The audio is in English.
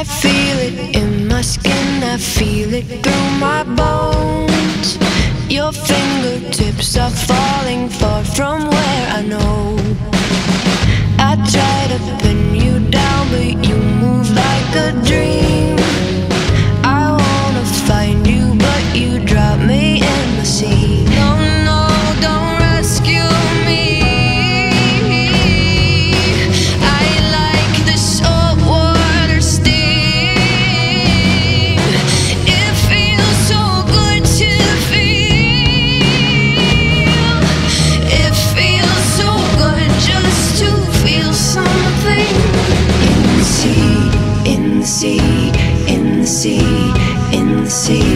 I feel it in my skin, I feel it through my bones. Your fingertips are sea, in the sea, in the sea.